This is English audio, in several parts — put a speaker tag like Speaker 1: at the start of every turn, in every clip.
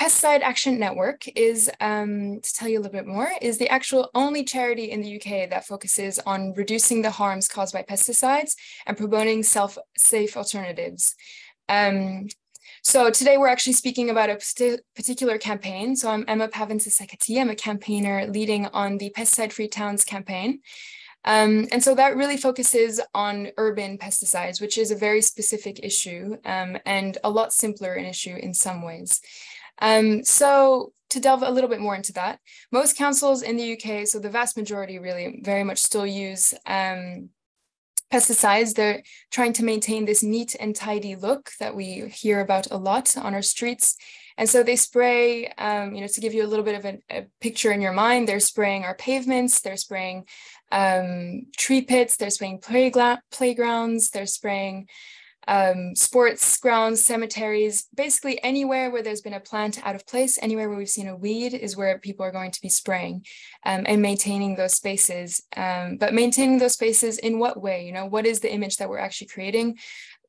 Speaker 1: Pesticide Action Network is, um, to tell you a little bit more, is the actual only charity in the UK that focuses on reducing the harms caused by pesticides and promoting self-safe alternatives. Um, so today we're actually speaking about a particular campaign. So I'm Emma Paventis I'm a campaigner leading on the Pesticide Free Towns campaign. Um, and so that really focuses on urban pesticides, which is a very specific issue um, and a lot simpler an issue in some ways. Um, so to delve a little bit more into that, most councils in the UK, so the vast majority really very much still use um, pesticides. They're trying to maintain this neat and tidy look that we hear about a lot on our streets. And so they spray, um, you know, to give you a little bit of a, a, picture in your mind, they're spraying our pavements, they're spraying um, tree pits, they're spraying playgrounds, they're spraying um, sports grounds, cemeteries, basically anywhere where there's been a plant out of place, anywhere where we've seen a weed is where people are going to be spraying um, and maintaining those spaces. Um, but maintaining those spaces in what way? You know, what is the image that we're actually creating?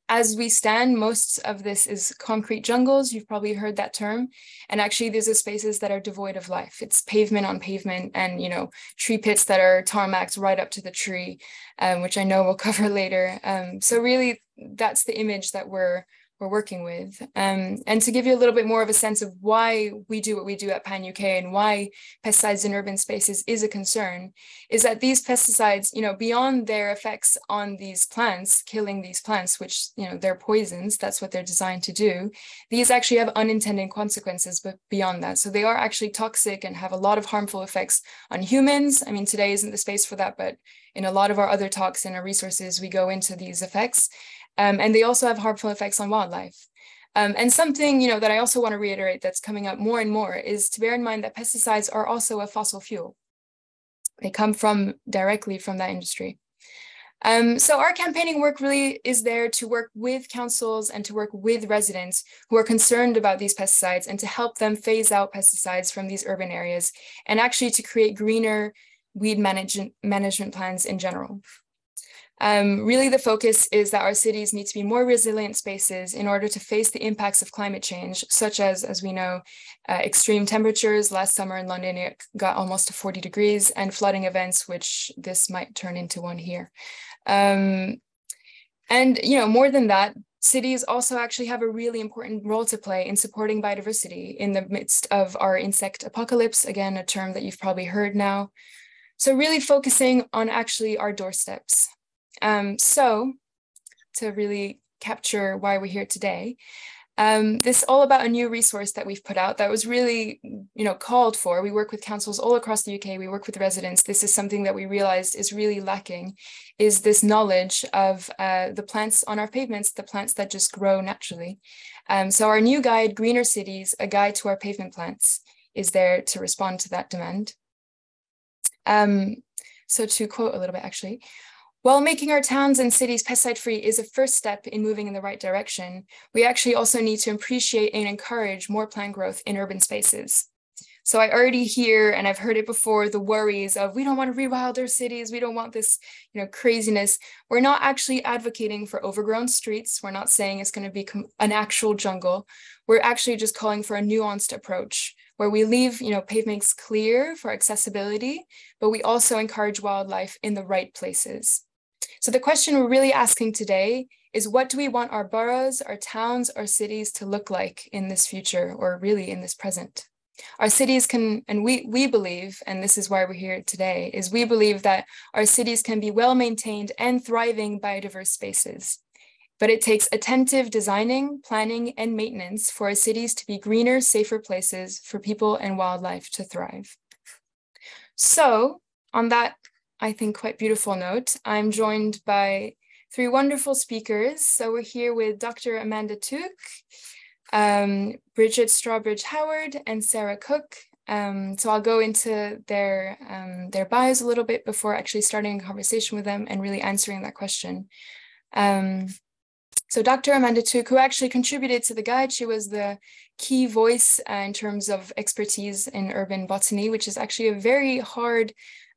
Speaker 1: As we stand, most of this is concrete jungles. You've probably heard that term. And actually, these are spaces that are devoid of life. It's pavement on pavement and, you know, tree pits that are tarmacs right up to the tree, um, which I know we'll cover later. Um, so really, that's the image that we're we're working with. Um, and to give you a little bit more of a sense of why we do what we do at Pan UK and why pesticides in urban spaces is a concern, is that these pesticides, you know, beyond their effects on these plants, killing these plants, which, you know, they're poisons, that's what they're designed to do, these actually have unintended consequences, but beyond that. So they are actually toxic and have a lot of harmful effects on humans. I mean, today isn't the space for that, but in a lot of our other talks and our resources, we go into these effects. Um, and they also have harmful effects on wildlife. Um, and something you know that I also want to reiterate that's coming up more and more is to bear in mind that pesticides are also a fossil fuel. They come from directly from that industry. Um, so our campaigning work really is there to work with councils and to work with residents who are concerned about these pesticides and to help them phase out pesticides from these urban areas and actually to create greener weed management, management plans in general. Um, really, the focus is that our cities need to be more resilient spaces in order to face the impacts of climate change, such as, as we know, uh, extreme temperatures. Last summer in London, it got almost to 40 degrees, and flooding events, which this might turn into one here. Um, and, you know, more than that, cities also actually have a really important role to play in supporting biodiversity in the midst of our insect apocalypse, again, a term that you've probably heard now. So really focusing on actually our doorsteps, um, so to really capture why we're here today, um, this all about a new resource that we've put out that was really, you know, called for. We work with councils all across the UK. We work with residents. This is something that we realized is really lacking, is this knowledge of uh, the plants on our pavements, the plants that just grow naturally. Um, so our new guide, Greener Cities, a guide to our pavement plants, is there to respond to that demand. Um, so to quote a little bit, actually, while making our towns and cities pesticide free is a first step in moving in the right direction, we actually also need to appreciate and encourage more plant growth in urban spaces. So I already hear, and I've heard it before, the worries of we don't want to rewild our cities, we don't want this, you know, craziness. We're not actually advocating for overgrown streets. We're not saying it's going to be an actual jungle. We're actually just calling for a nuanced approach where we leave, you know, pavements clear for accessibility, but we also encourage wildlife in the right places. So the question we're really asking today is what do we want our boroughs, our towns, our cities to look like in this future or really in this present? Our cities can, and we, we believe, and this is why we're here today, is we believe that our cities can be well maintained and thriving biodiverse spaces. But it takes attentive designing, planning, and maintenance for our cities to be greener, safer places for people and wildlife to thrive. So on that I think, quite beautiful note. I'm joined by three wonderful speakers. So we're here with Dr. Amanda Tuke, um, Brigit Strawbridge Howard, and Sarah Cooke. Um, so I'll go into their um, their bios a little bit before actually starting a conversation with them and really answering that question. Um, so Dr. Amanda Tuke, who actually contributed to the guide, she was the key voice uh, in terms of expertise in urban botany, which is actually a very hard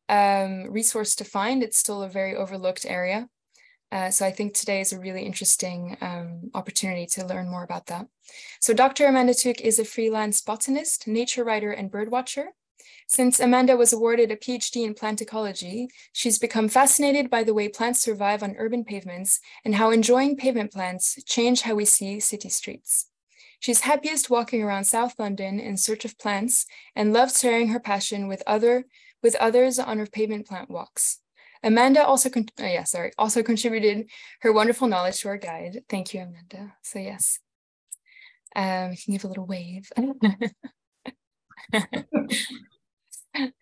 Speaker 1: um, resource to find. It's still a very overlooked area. Uh, so I think today is a really interesting um, opportunity to learn more about that. So Dr. Amanda Tuke is a freelance botanist, nature writer, and birdwatcher. Since Amanda was awarded a PhD in plant ecology, she's become fascinated by the way plants survive on urban pavements and how enjoying pavement plants change how we see city streets. She's happiest walking around South London in search of plants and loves sharing her passion with other with others on her pavement plant walks. Amanda also, con- oh yeah, sorry, also contributed her wonderful knowledge to our guide. Thank you, Amanda. So yes, um, you can give a little wave.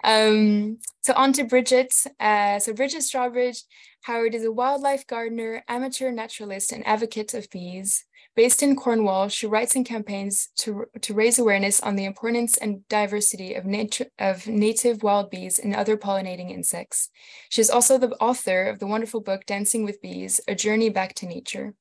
Speaker 1: um, so on to Brigit. Uh, so Brigit Strawbridge Howard is a wildlife gardener, amateur naturalist, and advocate of bees. Based in Cornwall, she writes and campaigns to, to raise awareness on the importance and diversity of, of native wild bees and other pollinating insects. She is also the author of the wonderful book Dancing with Bees, A Journey Back to Nature.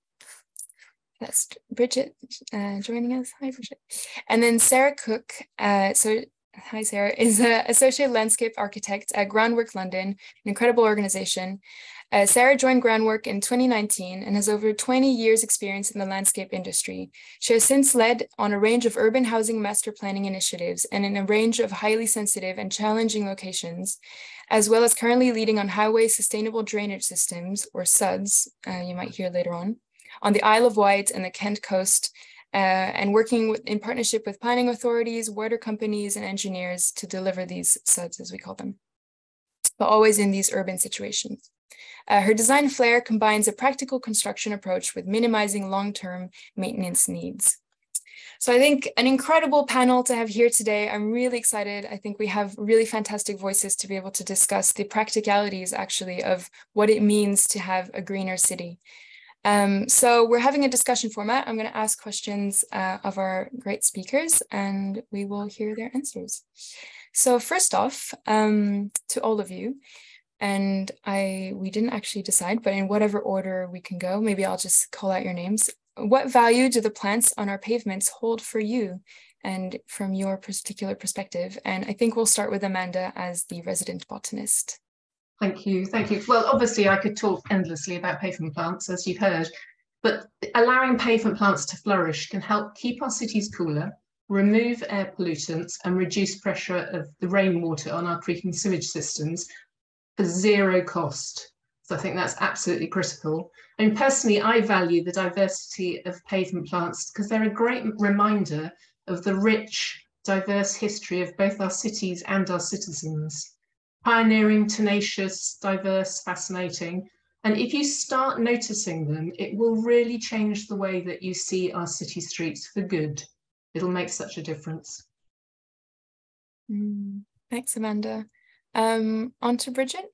Speaker 1: That's Brigit uh, joining us. Hi, Brigit. And then Sarah Cooke. Uh, so hi Sarah, is an associate landscape architect at Groundwork London, an incredible organization. Uh, Sarah joined Groundwork in 2019 and has over 20 years experience in the landscape industry. She has since led on a range of urban housing master planning initiatives and in a range of highly sensitive and challenging locations, as well as currently leading on highway sustainable drainage systems, or SUDS, uh, you might hear later on, on the Isle of Wight and the Kent coast, uh, and working with, in partnership with planning authorities, water companies, and engineers to deliver these SUDS, as we call them, but always in these urban situations. Uh, her design flair combines a practical construction approach with minimizing long-term maintenance needs. So I think an incredible panel to have here today. I'm really excited. I think we have really fantastic voices to be able to discuss the practicalities actually of what it means to have a greener city. Um, so we're having a discussion format. I'm going to ask questions uh, of our great speakers and we will hear their answers. So first off, um, to all of you, and I we didn't actually decide, but in whatever order we can go, maybe I'll just call out your names. What value do the plants on our pavements hold for you and from your particular perspective? And I think we'll start with Amanda as the resident botanist.
Speaker 2: Thank you, thank you. Well, obviously I could talk endlessly about pavement plants, as you've heard, but allowing pavement plants to flourish can help keep our cities cooler, remove air pollutants and reduce pressure of the rainwater on our creaking sewage systems for zero cost. So I think that's absolutely critical. Mean, personally, I value the diversity of pavement plants because they're a great reminder of the rich, diverse history of both our cities and our citizens. Pioneering, tenacious, diverse, fascinating. And if you start noticing them, it will really change the way that you see our city streets for good. It'll make such a difference.
Speaker 1: Mm, thanks, Amanda. Um, on to Brigit.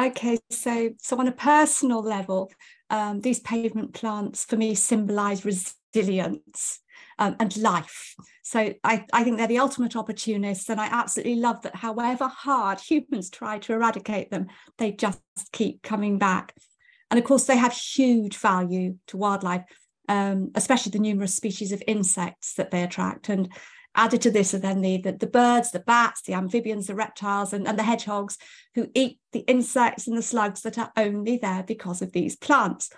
Speaker 3: Okay, so so on a personal level, um, these pavement plants for me symbolize resilience um, and life. So I, I think they're the ultimate opportunists, and I absolutely love that however hard humans try to eradicate them, they just keep coming back. And of course, they have huge value to wildlife, um, especially the numerous species of insects that they attract. And Added to this are then the, the, the, birds, the bats, the amphibians, the reptiles, and, and the hedgehogs who eat the insects and the slugs that are only there because of these plants.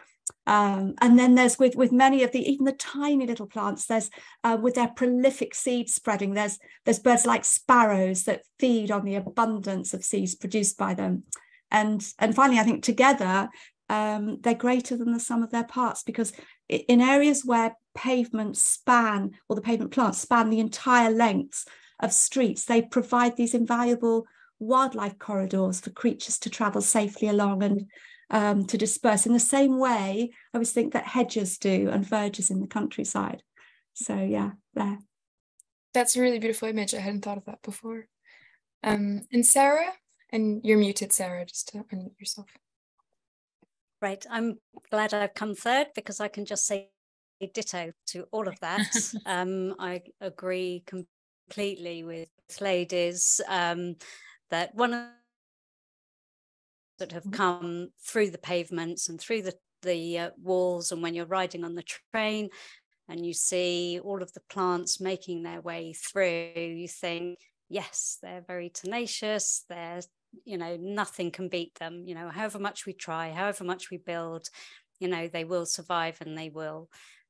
Speaker 3: Um, and then there's with with many of the even the tiny little plants there's uh, with their prolific seed spreading there's there's birds like sparrows that feed on the abundance of seeds produced by them and and finally i think together um, they're greater than the sum of their parts because in areas where pavements span or the pavement plants span the entire lengths of streets, they provide these invaluable wildlife corridors for creatures to travel safely along and um, to disperse in the same way I always think that hedges do and verges in the countryside. So yeah, there.
Speaker 1: That's a really beautiful image. I hadn't thought of that before. Um, and Sarah, and you're muted, Sarah, just to unmute yourself.
Speaker 4: Right. I'm glad I've come third because I can just say ditto to all of that. um, I agree completely with ladies um, that one of that have mm-hmm. come through the pavements and through the the uh, walls and when you're riding on the train and you see all of the plants making their way through you think yes they're very tenacious they're you know nothing can beat them you know however much we try however much we build you know they will survive and they will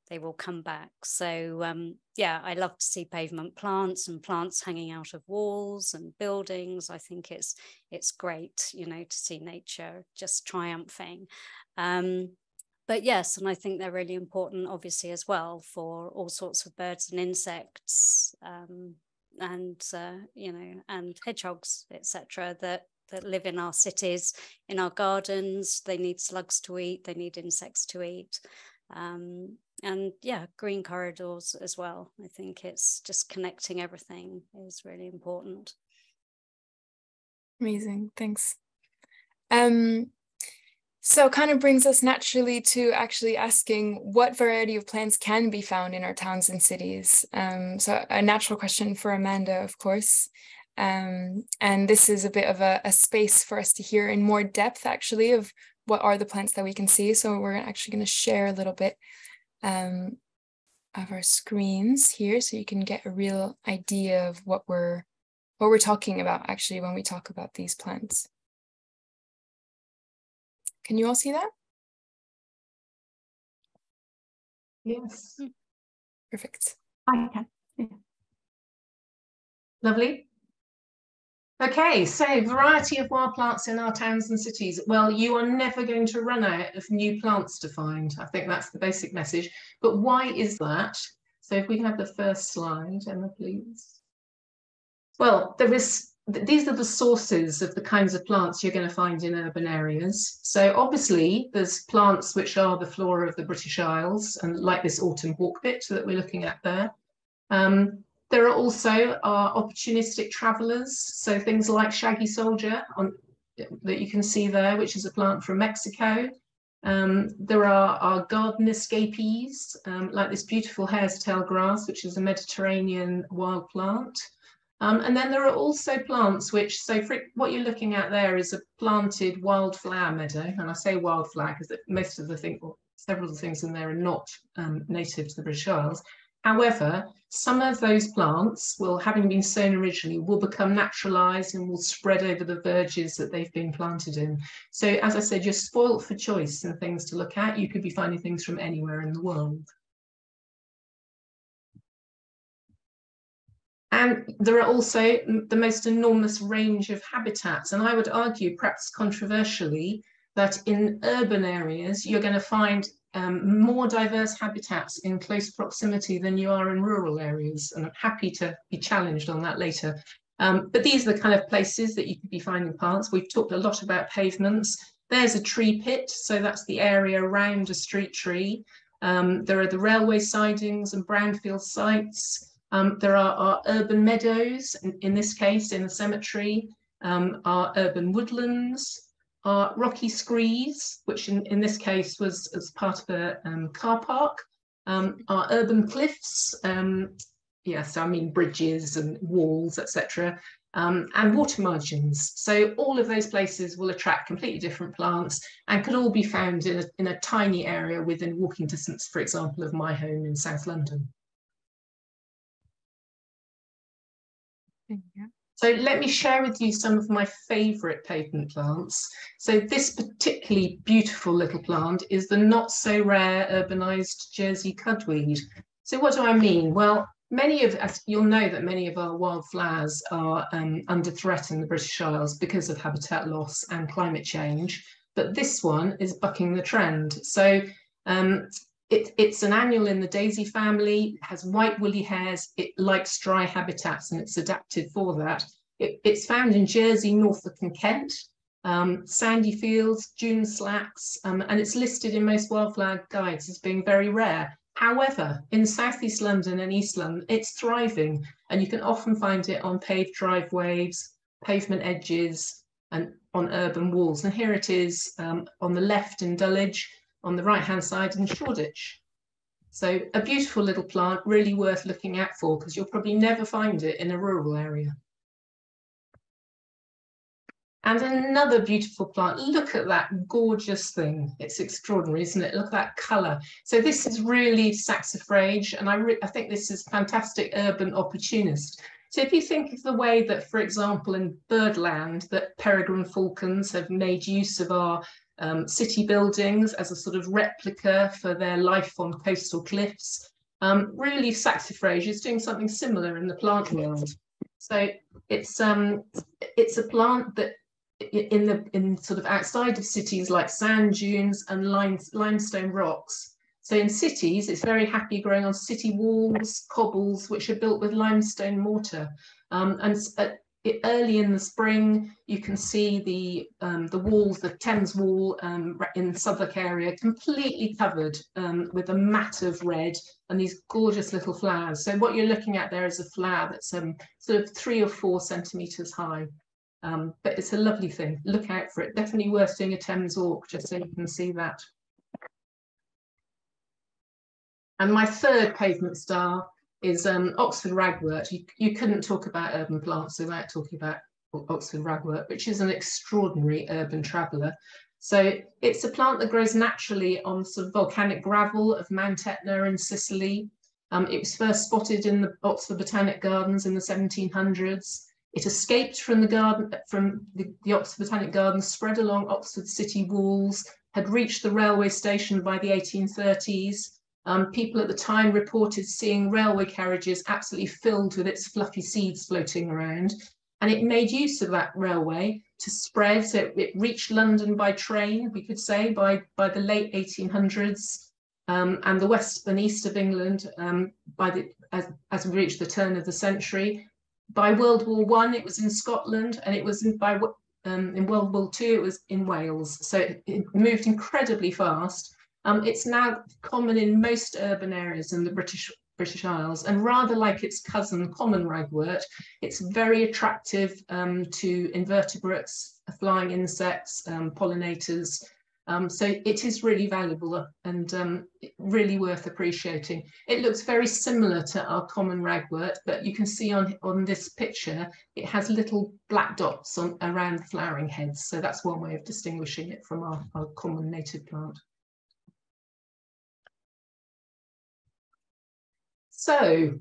Speaker 4: they will come back. So um, yeah i love to see pavement plants and plants hanging out of walls and buildings. I think it's it's great you know to see nature just triumphing. Um, but yes and i think they're really important obviously as well for all sorts of birds and insects um, and uh, you know and hedgehogs etc that that live in our cities in our gardens. They need slugs to eat they need insects to eat. Um, and yeah green corridors as well. I think it's just connecting everything is really important.
Speaker 1: Amazing thanks. Um so kind of brings us naturally to actually asking what variety of plants can be found in our towns and cities. Um, so a natural question for Amanda, of course. Um, and this is a bit of a, a, space for us to hear in more depth, actually, of what are the plants that we can see. So we're actually going to share a little bit um, of our screens here, so you can get a real idea of what we're what we're talking about actually when we talk about these plants. Can you all see that?
Speaker 2: Yes.
Speaker 1: Perfect.
Speaker 3: I can. Yeah.
Speaker 2: Lovely. Okay, so variety of wild plants in our towns and cities. Well, you are never going to run out of new plants to find. I think that's the basic message. But why is that? So if we can have the first slide, Emma, please. Well, there is these are the sources of the kinds of plants you're going to find in urban areas. So obviously there's plants which are the flora of the British Isles and like this autumn hawkbit that we're looking at there. Um, there are also our opportunistic travellers, so things like shaggy soldier on, that you can see there, which is a plant from Mexico. Um, there are our garden escapees, um, like this beautiful hare's tail grass, which is a Mediterranean wild plant. Um, and then there are also plants which, so for, what you're looking at there is a planted wildflower meadow. And I say wildflower because most of the things, well, several of the things in there are not um, native to the British Isles. However, some of those plants will, having been sown originally, will become naturalized and will spread over the verges that they've been planted in. So as I said, you're spoilt for choice and things to look at. You could be finding things from anywhere in the world. And there are also the most enormous range of habitats. And I would argue, perhaps controversially, that in urban areas, you're going to find um, more diverse habitats in close proximity than you are in rural areas. And I'm happy to be challenged on that later. Um, but these are the kind of places that you could be finding plants. We've talked a lot about pavements. There's a tree pit, so that's the area around a street tree. Um, there are the railway sidings and brownfield sites. Um, there are our urban meadows, in, in, this case in the cemetery, um, our urban woodlands, our rocky screes, which in, in this case was as part of a um, car park, um, our urban cliffs, um, yes, I mean bridges and walls, etc., um, and water margins. So all of those places will attract completely different plants and could all be found in a, in a tiny area within walking distance, for example, of my home in South London. So let me share with you some of my favourite pavement plants. So this particularly beautiful little plant is the not so rare urbanised Jersey cudweed. So what do I mean? Well, many of us, you'll know that many of our wildflowers are um, under threat in the British Isles because of habitat loss and climate change. But this one is bucking the trend. So um, it, it's an annual in the daisy family, has white woolly hairs, it likes dry habitats and it's adapted for that. It, it's found in Jersey, Norfolk and Kent, um, sandy fields, dune slacks, um, and it's listed in most wildflower guides as being very rare. However, in southeast London and East London, it's thriving and you can often find it on paved driveways, pavement edges and on urban walls. And here it is um, on the left in Dulwich, on the right hand side in Shoreditch. So a beautiful little plant, really worth looking out for because you'll probably never find it in a rural area. And another beautiful plant, look at that gorgeous thing. It's extraordinary, isn't it? Look at that colour. So this is rue-leaved saxifrage, and I, I think this is fantastic urban opportunist. So if you think of the way that, for example, in birdland, that peregrine falcons have made use of our um, city buildings as a sort of replica for their life on coastal cliffs, um, rue-leaved saxifrage is doing something similar in the plant world. So it's um, it's a plant that in the in sort of outside of cities like sand dunes and lime, limestone rocks. So in cities, it's very happy growing on city walls, cobbles, which are built with limestone mortar. Um, and at, early in the spring, you can see the um, the walls, the Thames Wall um, in Southwark area, completely covered um, with a mat of red and these gorgeous little flowers. So what you're looking at there is a flower that's um, sort of three or four centimetres high. Um, but it's a lovely thing. Look out for it. Definitely worth doing a Thames walk just so you can see that. And my third pavement star is um, Oxford ragwort. You, you couldn't talk about urban plants without talking about Oxford ragwort, which is an extraordinary urban traveller. So it's a plant that grows naturally on sort of volcanic gravel of Mount Etna in Sicily. Um, it was first spotted in the Oxford Botanic Gardens in the 1700s. It escaped from the garden, from the, the Oxford Botanic Gardens, spread along Oxford city walls, had reached the railway station by the 1830s, um, people at the time reported seeing railway carriages absolutely filled with its fluffy seeds floating around. And it made use of that railway to spread. So it, it reached London by train, we could say, by, by the late 1800s, um, and the west and east of England um, by the, as, as we reached the turn of the century. By World War One, it was in Scotland, and it was in, by um, in World War Two, it was in Wales. So it, it moved incredibly fast. Um, it's now common in most urban areas in the British British Isles, and rather like its cousin, common ragwort, it's very attractive um, to invertebrates, flying insects, um, pollinators. Um, so it is really valuable and um, really worth appreciating. It looks very similar to our common ragwort, but you can see on, on this picture, it has little black dots on, around flowering heads. So that's one way of distinguishing it from our, our common native plant. So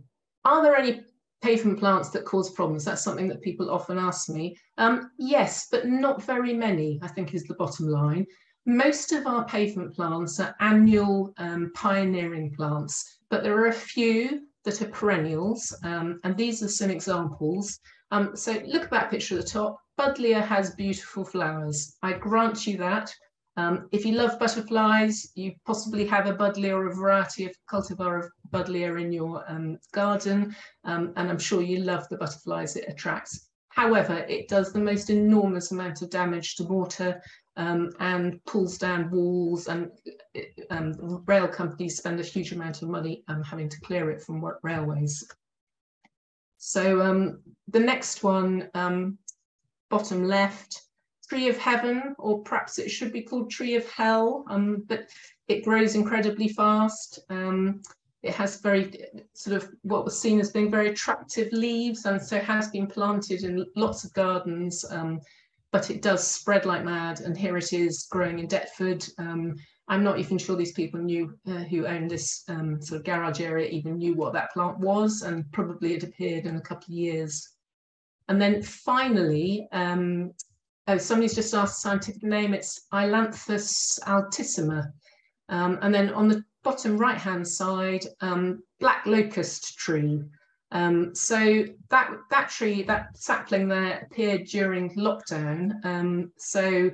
Speaker 2: are there any pavement plants that cause problems? That's something that people often ask me. Um, yes, but not very many, I think is the bottom line. Most of our pavement plants are annual um, pioneering plants, but there are a few that are perennials, um, and these are some examples. Um, so look at that picture at the top. Buddleia has beautiful flowers. I grant you that. Um, if you love butterflies, you possibly have a buddleia or a variety of cultivar of buddleia in your um, garden, um, and I'm sure you love the butterflies it attracts. However, it does the most enormous amount of damage to water um, and pulls down walls, and um, rail companies spend a huge amount of money um, having to clear it from railways. So the next one, bottom left, tree of heaven, or perhaps it should be called tree of hell, um, but it grows incredibly fast. Um, it has very sort of what was seen as being very attractive leaves and so has been planted in lots of gardens, um, but it does spread like mad and here it is growing in Deptford. Um, I'm not even sure these people knew uh, who owned this um, sort of garage area even knew what that plant was and probably it appeared in a couple of years. And then finally, um, oh, somebody's just asked the scientific name, it's Ailanthus altissima. Um, and then on the bottom right hand side, um, black locust tree. Um, so that, that tree, that sapling there appeared during lockdown. Um, so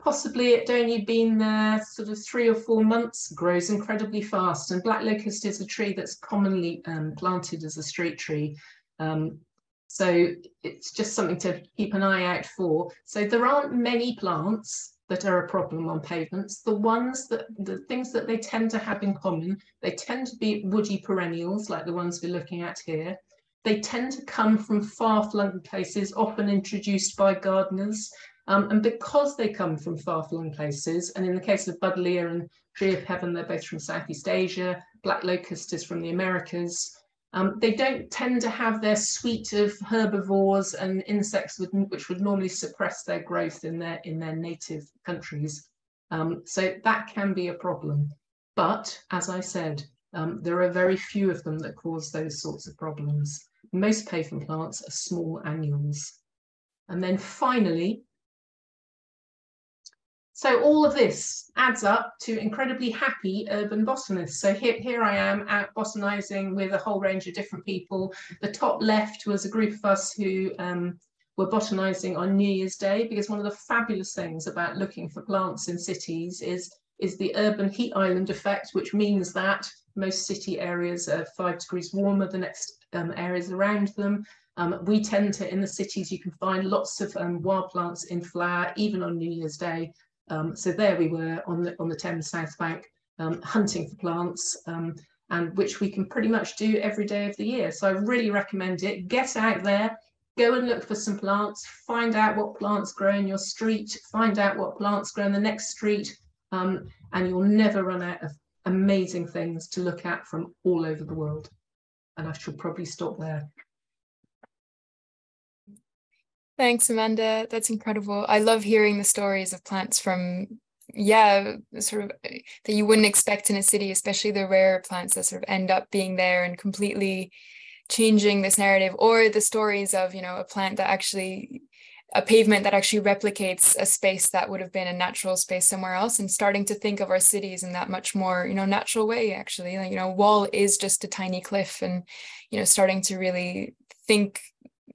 Speaker 2: possibly it'd only been there sort of three or four months, grows incredibly fast. And black locust is a tree that's commonly um, planted as a street tree. Um, so it's just something to keep an eye out for. So there aren't many plants that are a problem on pavements. The ones that, the things that they tend to have in common, they tend to be woody perennials like the ones we're looking at here. They tend to come from far-flung places, often introduced by gardeners. Um, and because they come from far-flung places, and in the case of Buddleia and Tree of Heaven, they're both from Southeast Asia, Black Locust is from the Americas, um, they don't tend to have their suite of herbivores and insects with, which would normally suppress their growth in their, in their native countries. Um, so that can be a problem. But as I said, um, there are very few of them that cause those sorts of problems. most pavement plants are small annuals. And then finally, so all of this adds up to incredibly happy urban botanists. So here, here I am out botanizing with a whole range of different people. The top left was a group of us who um, were botanizing on New Year's Day because one of the fabulous things about looking for plants in cities is, is the urban heat island effect, which means that most city areas are five degrees warmer than next um, areas around them. Um, we tend to, in the cities, you can find lots of um, wild plants in flower, even on New Year's Day. Um, so there we were on the on the Thames South Bank um, hunting for plants, um, and which we can pretty much do every day of the year. So I really recommend it. Get out there, go and look for some plants, find out what plants grow in your street, find out what plants grow in the next street, um, and you'll never run out of amazing things to look at from all over the world. And I should probably stop there.
Speaker 1: Thanks, Amanda. That's incredible. I love hearing the stories of plants from, yeah, sort of eh, that you wouldn't expect in a city, especially the rare plants that sort of end up being there and completely changing this narrative, or the stories of, you know, a plant that actually, a pavement that actually replicates a space that would have been a natural space somewhere else, and starting to think of our cities in that much more, you know, natural way, actually. Like, you know, wall is just a tiny cliff, and, you know, starting to really think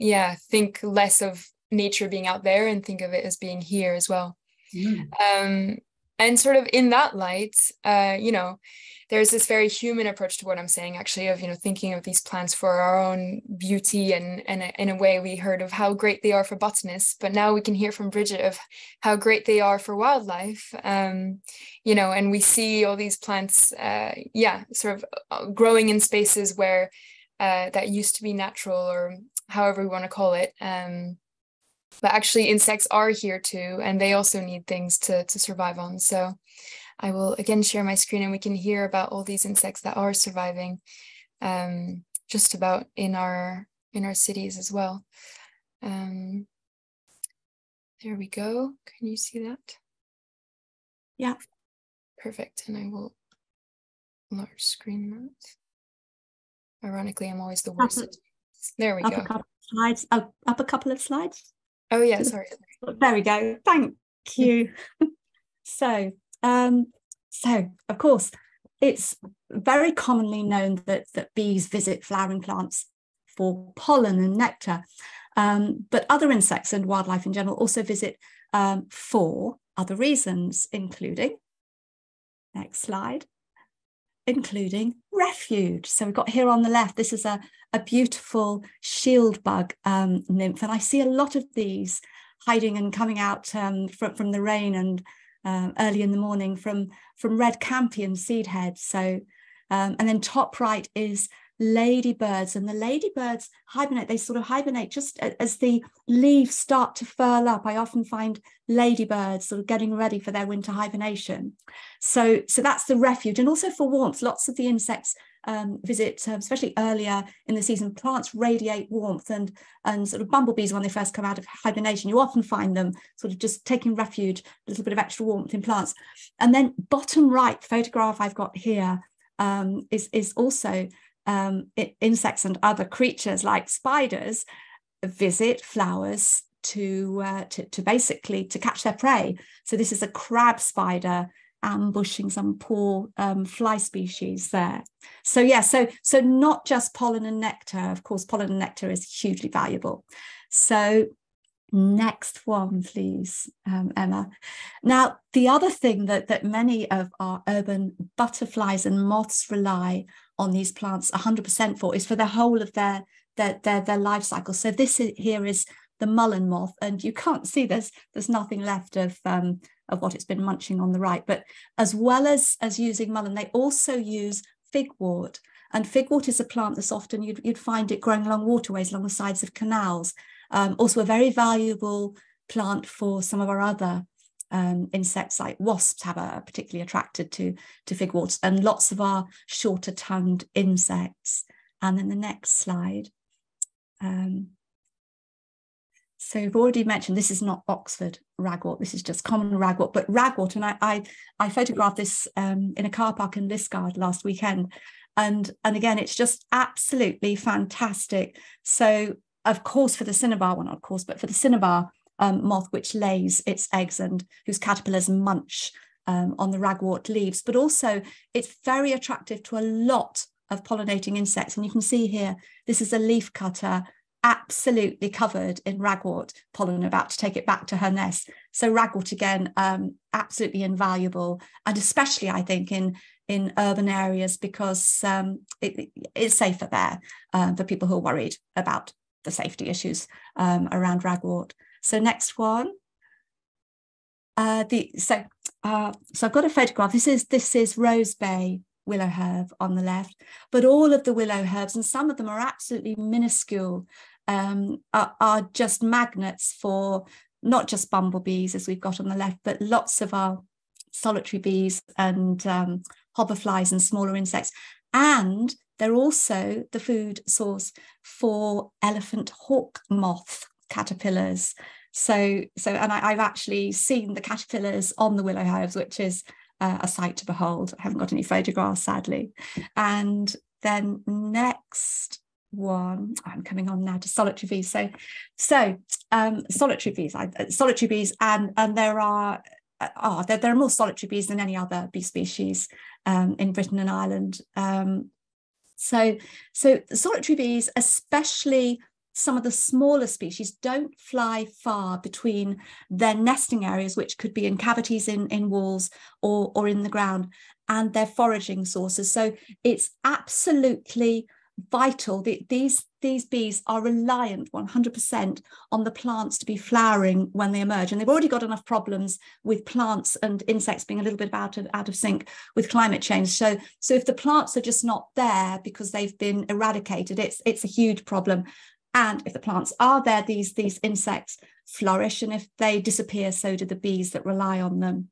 Speaker 1: yeah think less of nature being out there and think of it as being here as well mm. um, and sort of in that light uh, you know there's this very human approach to what i'm saying actually of you know thinking of these plants for our own beauty and and in a way we heard of how great they are for botanists but now we can hear from brigit of how great they are for wildlife um, you know and we see all these plants uh, yeah sort of uh, growing in spaces where uh, that used to be natural or however we want to call it. Um, but actually insects are here too, and they also need things to, to survive on. So I will again share my screen and we can hear about all these insects that are surviving um, just about in our in our cities as well. Um, there we go. Can you see that?
Speaker 3: Yeah.
Speaker 1: Perfect. And I will large screen that. Ironically, I'm always the worst. There we
Speaker 3: up
Speaker 1: go.
Speaker 3: A couple of slides. Oh, up a couple of slides.
Speaker 1: Oh yeah, sorry.
Speaker 3: There we go. Thank you. so, um, so of course, it's very commonly known that that bees visit flowering plants for pollen and nectar, um, but other insects and wildlife in general also visit um, for other reasons, including. Next slide including refuge. So we've got here on the left, this is a, a beautiful shield bug um, nymph. And I see a lot of these hiding and coming out um, from, from the rain and uh, early in the morning from, from red campion seed heads. So, um, and then top right is ladybirds and the ladybirds hibernate they sort of hibernate just as the leaves start to furl up. I often find ladybirds sort of getting ready for their winter hibernation. So so that's the refuge and also for warmth. Lots of the insects um, visit um, especially earlier in the season plants radiate warmth and and sort of bumblebees when they first come out of hibernation you often find them sort of just taking refuge a little bit of extra warmth in plants. And then bottom right photograph i've got here um, is is also um, insects and other creatures like spiders visit flowers to, uh, to, to basically to catch their prey. So this is a crab spider ambushing some poor um, fly species there. So yeah, so so not just pollen and nectar. Of course, pollen and nectar is hugely valuable. So next one, please, um, Emma. Now, the other thing that that many of our urban butterflies and moths rely on these plants 100% for is for the whole of their their their, their life cycle. So this here is the mullein moth, and you can't see there's there's nothing left of um, of what it's been munching on the right. But as well as as using mullein, they also use figwort. And figwort is a plant that's often you'd, you'd find it growing along waterways, along the sides of canals. Um, also a very valuable plant for some of our other um, insects like wasps have a particularly attracted to, to figworts and lots of our shorter tongued insects. And then the next slide. Um, so we've already mentioned this is not Oxford ragwort, this is just common ragwort, but ragwort, and I I, I photographed this um, in a car park in Liskeard last weekend. And, and again, it's just absolutely fantastic. So, of course, for the cinnabar, well, not of course, but for the cinnabar um, moth, which lays its eggs and whose caterpillars munch um, on the ragwort leaves, but also it's very attractive to a lot of pollinating insects. And you can see here, this is a leaf cutter absolutely covered in ragwort pollen about to take it back to her nest. So ragwort again, um, absolutely invaluable, and especially I think in in urban areas because um, it, it's safer there uh, for people who are worried about the safety issues um, around ragwort. So next one. Uh, the so uh, so I've got a photograph. This is this is Rose Bay willow herb on the left, but all of the willow herbs, and some of them are absolutely minuscule, um, are, are just magnets for not just bumblebees as we've got on the left, but lots of our solitary bees and um, hoverflies and smaller insects. And they're also the food source for elephant hawk moth caterpillars. So, so, and I, have actually seen the caterpillars on the willow herbs, which is uh, a sight to behold. I haven't got any photographs, sadly. And then next one, I'm coming on now to solitary bees. So, so um, solitary bees, I, uh, solitary bees, and and there are oh, there, there, are more solitary bees than any other bee species um, in Britain and Ireland. Um, so, so solitary bees, especially some of the smaller species don't fly far between their nesting areas, which could be in cavities in, in walls or, or in the ground, and their foraging sources. So it's absolutely vital that these these bees are reliant 100% on the plants to be flowering when they emerge and they've already got enough problems with plants and insects being a little bit out of out of sync with climate change so so if the plants are just not there because they've been eradicated it's it's a huge problem and if the plants are there, these, these insects flourish. And if they disappear, so do the bees that rely on them.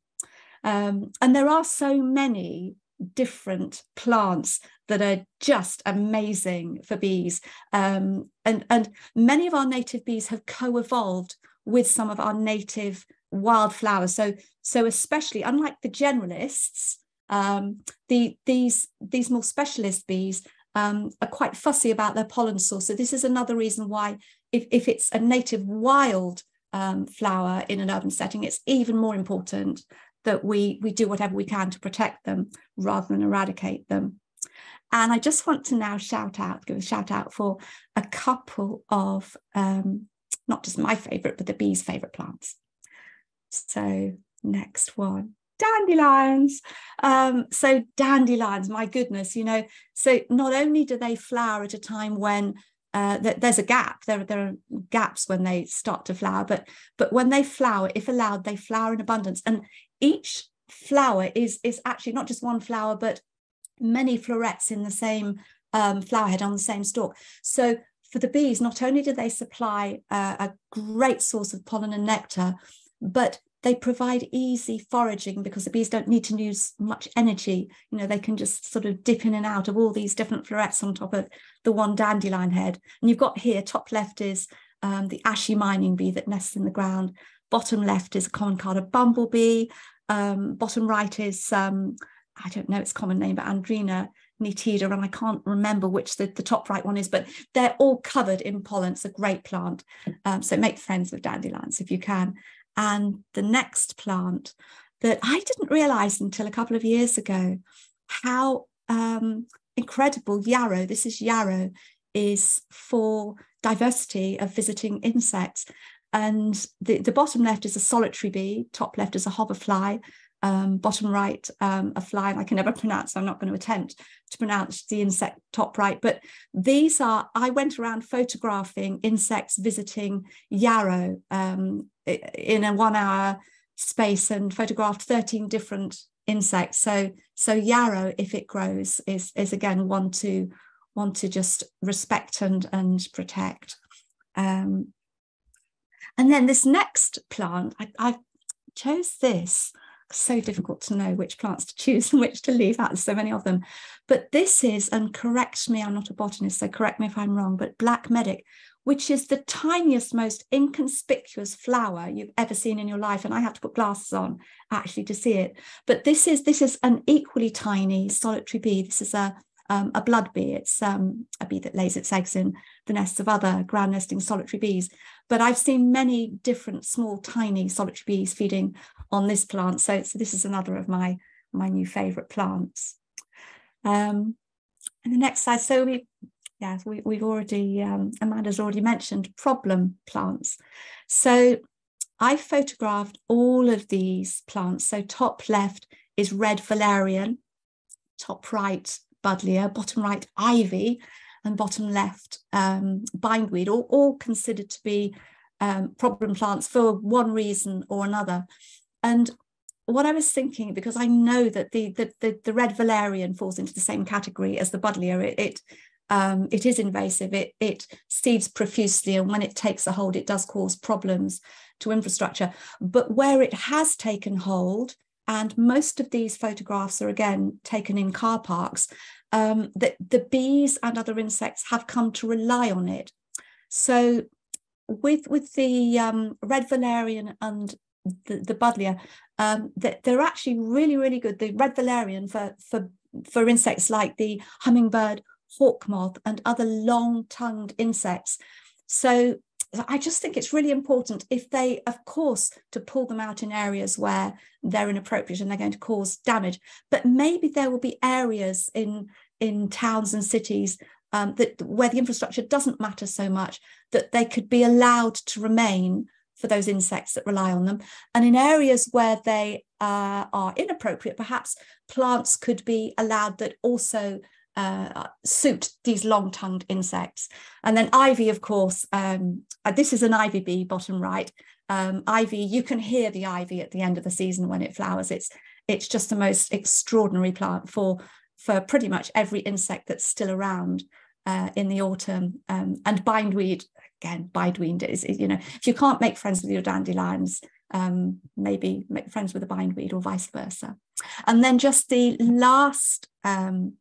Speaker 3: Um, and there are so many different plants that are just amazing for bees. Um, and, and many of our native bees have co-evolved with some of our native wildflowers. So, so especially unlike the generalists, um, the, these, these more specialist bees um, are quite fussy about their pollen source. So this is another reason why if, if it's a native wild um, flower in an urban setting, it's even more important that we, we do whatever we can to protect them rather than eradicate them. And I just want to now shout out, give a shout out for a couple of, um, not just my favourite, but the bees' favourite plants. So next one dandelions. Um, so dandelions, my goodness, you know, so not only do they flower at a time when uh, there's a gap, there, there are gaps when they start to flower, but but when they flower, if allowed, they flower in abundance. And each flower is is actually not just one flower, but many florets in the same um, flower head on the same stalk. So for the bees, not only do they supply uh, a great source of pollen and nectar, but they provide easy foraging because the bees don't need to use much energy. You know, they can just sort of dip in and out of all these different florets on top of the one dandelion head. And you've got here, top left is um, the ashy mining bee that nests in the ground. Bottom left is a common carder bumblebee. Um, bottom right is, um, I don't know its common name, but Andrena nitida, and I can't remember which the, the top right one is, but they're all covered in pollen. It's a great plant. Um, so make friends with dandelions if you can. And the next plant that I didn't realize until a couple of years ago how um, incredible yarrow, this is yarrow, is for diversity of visiting insects. And the, the bottom left is a solitary bee, top left is a hoverfly, um, bottom right, um, a fly, and I can never pronounce, so I'm not going to attempt to pronounce the insect top right. But these are, I went around photographing insects visiting yarrow um, in a one hour space and photographed 13 different insects. So, so yarrow, if it grows, is, is again one to want to just respect and, and protect. Um, and then this next plant, I, I chose this so difficult to know which plants to choose and which to leave out. So many of them. But this is, and correct me, I'm not a botanist, so correct me if I'm wrong, but black medic, which is the tiniest, most inconspicuous flower you've ever seen in your life. And I have to put glasses on actually to see it. But this is this is an equally tiny solitary bee. This is a, um, a blood bee. It's um, a bee that lays its eggs in the nests of other ground nesting solitary bees. But I've seen many different small, tiny solitary bees feeding on this plant. So, so this is another of my, my new favourite plants. Um, and the next slide, so we, yeah, we, we've already, um, Amanda's already mentioned problem plants. So I photographed all of these plants. So top left is red valerian, top right buddleia, bottom right ivy, and bottom left um, bindweed, all, all considered to be um, problem plants for one reason or another. And what I was thinking, because I know that the, the, the, the red valerian falls into the same category as the buddleia, it, it um, it is invasive, it, it seeds profusely, and when it takes a hold, it does cause problems to infrastructure. But where it has taken hold, and most of these photographs are again taken in car parks, um, that the bees and other insects have come to rely on it. So with with the um, red valerian and the, the buddleia, um, that they're actually really really good. The red valerian for for for insects like the hummingbird hawk moth, and other long tongued insects. So I just think it's really important if they, of course, to pull them out in areas where they're inappropriate and they're going to cause damage. But maybe there will be areas in in towns and cities um, that where the infrastructure doesn't matter so much that they could be allowed to remain for those insects that rely on them. And in areas where they uh, are inappropriate, perhaps plants could be allowed that also uh, suit these long-tongued insects. And then ivy, of course, um, uh, this is an ivy bee, bottom right. Um, ivy, you can hear the ivy at the end of the season when it flowers. It's it's just the most extraordinary plant for for pretty much every insect that's still around uh, in the autumn. Um, and bindweed, again, bindweed is, is, you know, if you can't make friends with your dandelions, um, maybe make friends with a bindweed or vice versa. And then just the last um,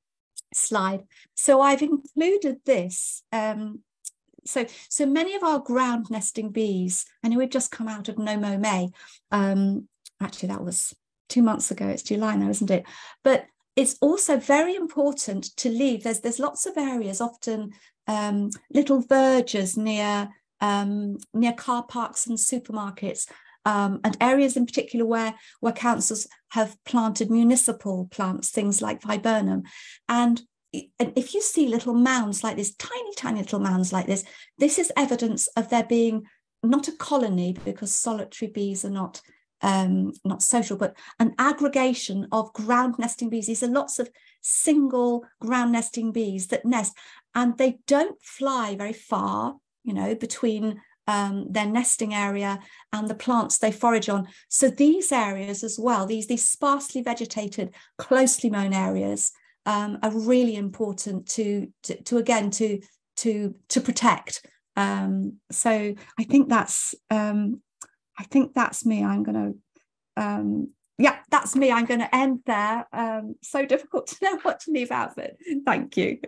Speaker 3: slide. So I've included this. Um, so, so many of our ground nesting bees, I know we've just come out of No Mow May. Um, actually, that was two months ago. It's July now, isn't it? But it's also very important to leave. There's there's lots of areas, often um, little verges near um, near car parks and supermarkets, um, and areas in particular where, where councils have planted municipal plants, things like viburnum. And, and if you see little mounds like this, tiny, tiny little mounds like this, this is evidence of there being not a colony because solitary bees are not um, not social, but an aggregation of ground nesting bees. These are lots of single ground nesting bees that nest, and they don't fly very far, you know, between um, their nesting area and the plants they forage on. So these areas as well, these, these sparsely vegetated, closely mown areas um, are really important to, to, to, again, to, to, to protect. Um, so I think that's, um, I think that's me. I'm going to, um, yeah, that's me. I'm going to end there. Um, so difficult to know what to leave out it. Thank you.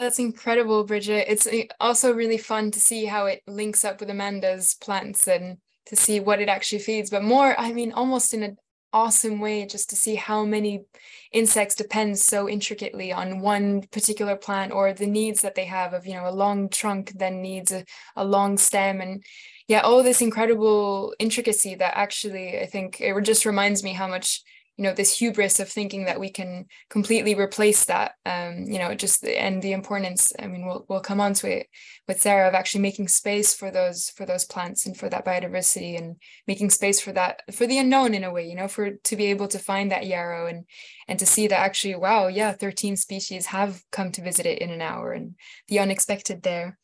Speaker 1: That's incredible, Brigit. It's eh, also really fun to see how it links up with Amanda's plants and to see what it actually feeds. But more, I mean, almost in an awesome way, just to see how many insects depend so intricately on one particular plant or the needs that they have of, you know, a long trunk then needs a, a long stem. And yeah, all this incredible intricacy that actually, I think it just reminds me how much you know this hubris of thinking that we can completely replace that um you know just and the importance i mean we'll, we'll come on to it with sarah of actually making space for those for those plants and for that biodiversity and making space for that for the unknown in a way you know for to be able to find that yarrow and and to see that actually wow yeah 13 species have come to visit it in an hour and the unexpected there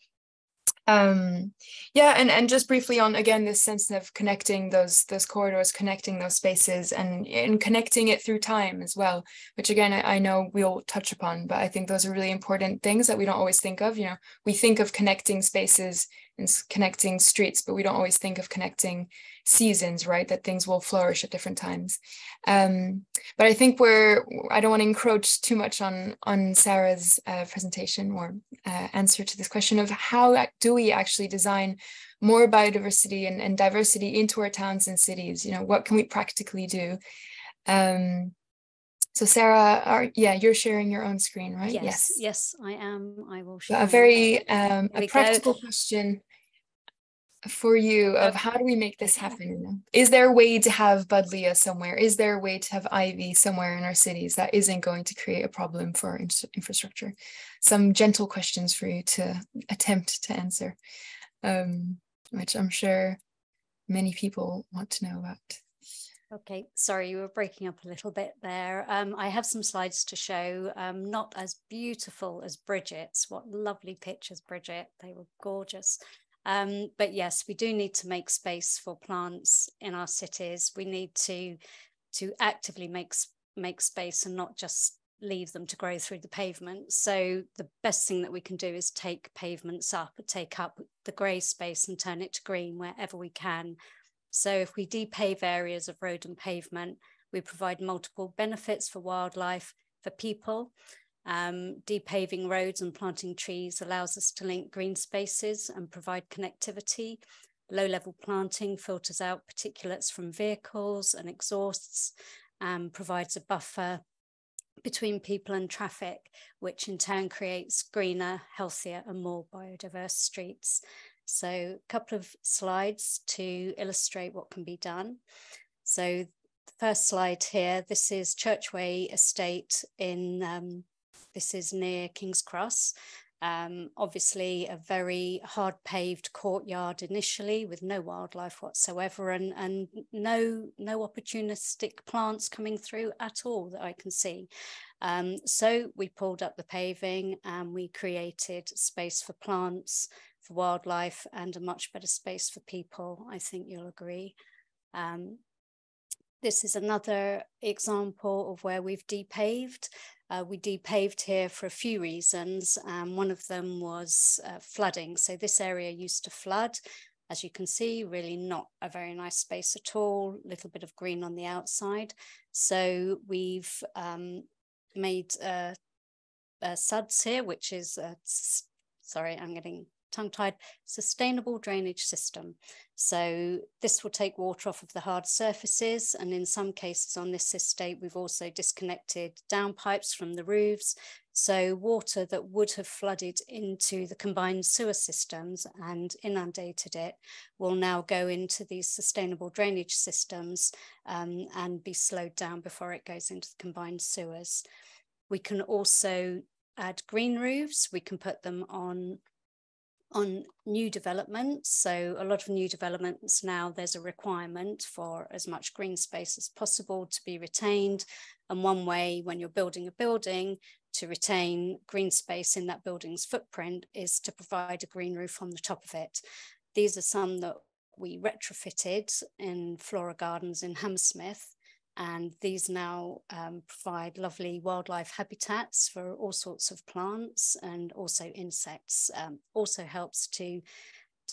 Speaker 1: um yeah and and just briefly on again this sense of connecting those those corridors connecting those spaces and and connecting it through time as well which again I, I know we'll touch upon but i think those are really important things that we don't always think of. You know we think of connecting spaces and connecting streets but we don't always think of connecting seasons, right? That things will flourish at different times. Um, but I think we're, I don't want to encroach too much on, on Sarah's uh, presentation or uh, answer to this question of how do we actually design more biodiversity and, and diversity into our towns and cities? You know, what can we practically do? Um, So Sarah, are, yeah, you're sharing your own screen, right?
Speaker 4: Yes, yes, yes I am. I will share.
Speaker 1: A very um, a practical go. question for you of how do we make this happen? Is there a way to have Buddleia somewhere? Is there a way to have Ivy somewhere in our cities that isn't going to create a problem for our in infrastructure? Some gentle questions for you to attempt to answer, um, which I'm sure many people want to know about.
Speaker 4: Okay, sorry, you were breaking up a little bit there. Um, I have some slides to show, um, not as beautiful as Brigit's. What lovely pictures, Brigit. They were gorgeous. Um, but yes, we do need to make space for plants in our cities. We need to to actively make make space and not just leave them to grow through the pavement. So the best thing that we can do is take pavements up, take up the grey space and turn it to green wherever we can so if we depave areas of road and pavement, we provide multiple benefits for wildlife, for people. Um, depaving roads and planting trees allows us to link green spaces and provide connectivity. Low level planting filters out particulates from vehicles and exhausts and provides a buffer between people and traffic, which in turn creates greener, healthier, and more biodiverse streets. So a couple of slides to illustrate what can be done. So the first slide here, this is Churchway Estate in, um, this is near King's Cross. Um, obviously a very hard paved courtyard initially with no wildlife whatsoever and, and no, no opportunistic plants coming through at all that I can see. Um, so we pulled up the paving and we created space for plants, for wildlife and a much better space for people. I think you'll agree. Um, this is another example of where we've depaved. Uh, we depaved here for a few reasons. Um, one of them was uh, flooding. So this area used to flood. As you can see, really not a very nice space at all, little bit of green on the outside. So we've um, made uh, uh SUDS here, which is, sorry, I'm getting tongue-tied, sustainable drainage system. So this will take water off of the hard surfaces. And in some cases on this estate, we've also disconnected downpipes from the roofs. So water that would have flooded into the combined sewer systems and inundated it will now go into these sustainable drainage systems um, and be slowed down before it goes into the combined sewers. We can also add green roofs. We can put them on on new developments. So a lot of new developments now, there's a requirement for as much green space as possible to be retained. And one way when you're building a building to retain green space in that building's footprint is to provide a green roof on the top of it. These are some that we retrofitted in Flora Gardens in Hammersmith and these now um, provide lovely wildlife habitats for all sorts of plants and also insects. Um, also helps to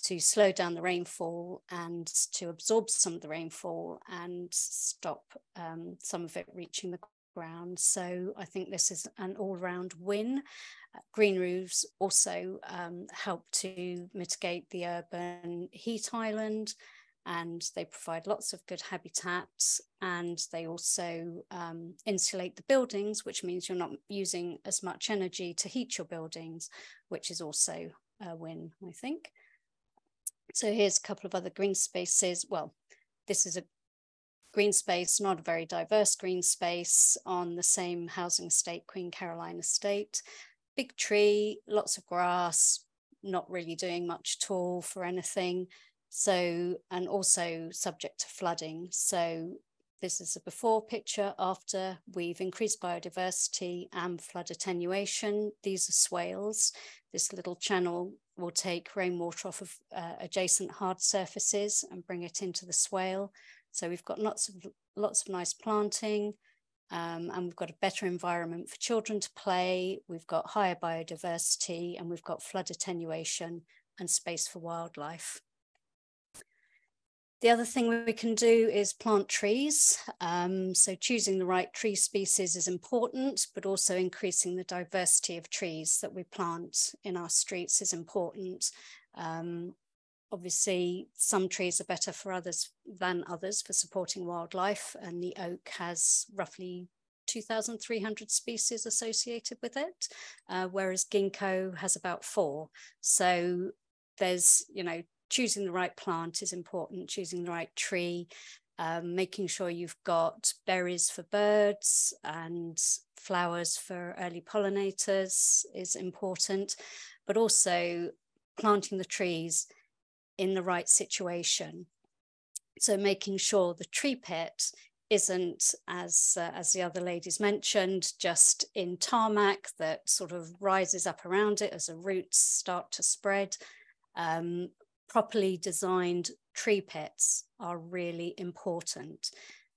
Speaker 4: to slow down the rainfall and to absorb some of the rainfall and stop um, some of it reaching the ground. So I think this is an all-round win. Uh, green roofs also um, help to mitigate the urban heat island and they provide lots of good habitats and they also um, insulate the buildings, which means you're not using as much energy to heat your buildings, which is also a win, I think. So here's a couple of other green spaces. Well, this is a green space, not a very diverse green space on the same housing estate, Queen Caroline Estate. Big tree, lots of grass, not really doing much at all for anything. So, and also subject to flooding. So this is a before picture after we've increased biodiversity and flood attenuation. These are swales. This little channel will take rainwater off of uh, adjacent hard surfaces and bring it into the swale. So we've got lots of lots of nice planting, um, and we've got a better environment for children to play. We've got higher biodiversity, and we've got flood attenuation and space for wildlife. The other thing we can do is plant trees. Um, so choosing the right tree species is important, but also increasing the diversity of trees that we plant in our streets is important. Um, obviously, some trees are better for others than others for supporting wildlife, and the oak has roughly 2,300 species associated with it, uh, whereas ginkgo has about four. So there's, you know, choosing the right plant is important, choosing the right tree, um, making sure you've got berries for birds and flowers for early pollinators is important, but also planting the trees in the right situation. So making sure the tree pit isn't, as, uh, as the other ladies mentioned, just in tarmac that sort of rises up around it as the roots start to spread. Um, properly designed tree pits are really important.